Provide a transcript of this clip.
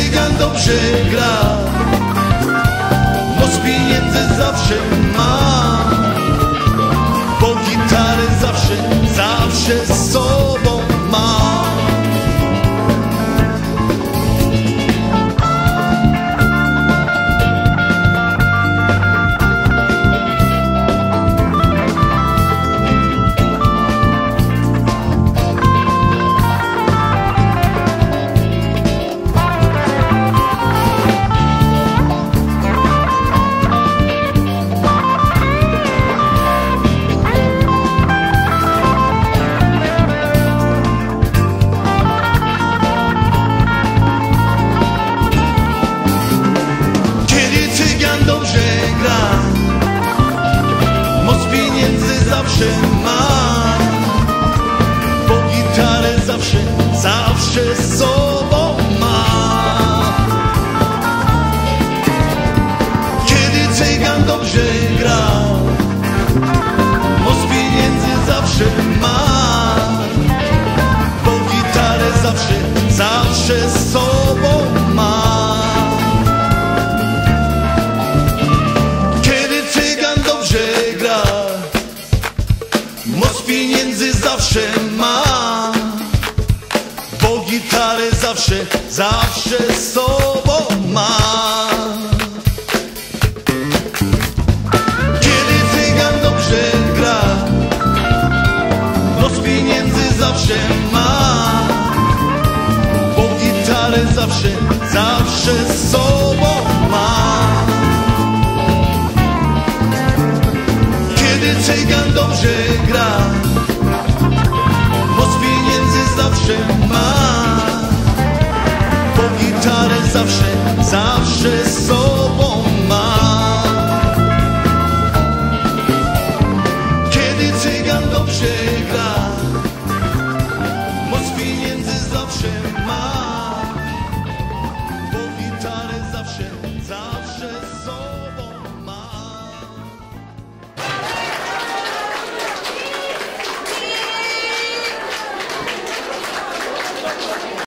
cygan dobrze gra. Los pieniędzy zawsze zawsze mam Bo gitarę zawsze, zawsze są. pieniędzy zawsze ma. Bo gitarę zawsze, zawsze z sobą ma. Kiedy cygan dobrze gra Los pieniędzy zawsze ma. Bo gitarę zawsze, zawsze z sobą ma. Kiedy cygan dobrze gra zawsze sobą ma. Kiedy cygan dobrze gra,